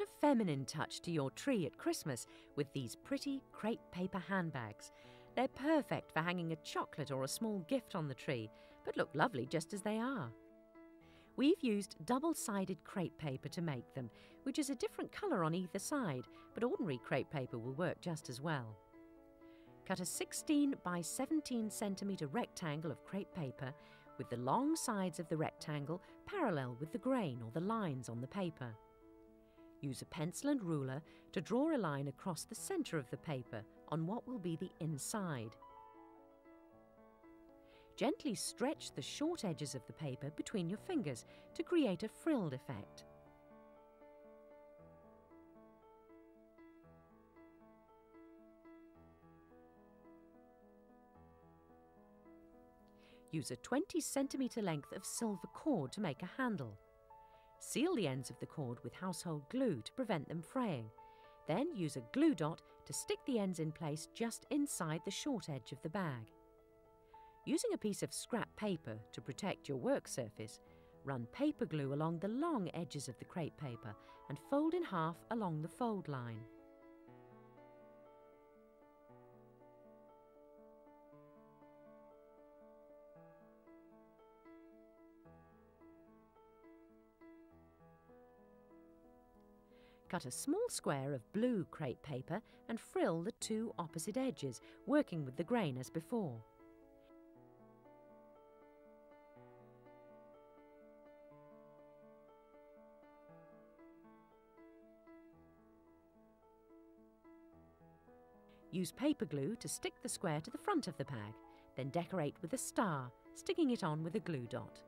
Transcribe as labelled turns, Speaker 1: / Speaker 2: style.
Speaker 1: Add a feminine touch to your tree at Christmas with these pretty crepe paper handbags. They're perfect for hanging a chocolate or a small gift on the tree, but look lovely just as they are. We've used double-sided crepe paper to make them, which is a different colour on either side, but ordinary crepe paper will work just as well. Cut a 16 by 17 centimetre rectangle of crepe paper with the long sides of the rectangle parallel with the grain or the lines on the paper. Use a pencil and ruler to draw a line across the centre of the paper on what will be the inside. Gently stretch the short edges of the paper between your fingers to create a frilled effect. Use a 20 centimetre length of silver cord to make a handle. Seal the ends of the cord with household glue to prevent them fraying. Then use a glue dot to stick the ends in place just inside the short edge of the bag. Using a piece of scrap paper to protect your work surface, run paper glue along the long edges of the crepe paper and fold in half along the fold line. Cut a small square of blue crepe paper and frill the two opposite edges, working with the grain as before. Use paper glue to stick the square to the front of the bag, then decorate with a star, sticking it on with a glue dot.